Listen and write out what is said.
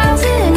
娘子。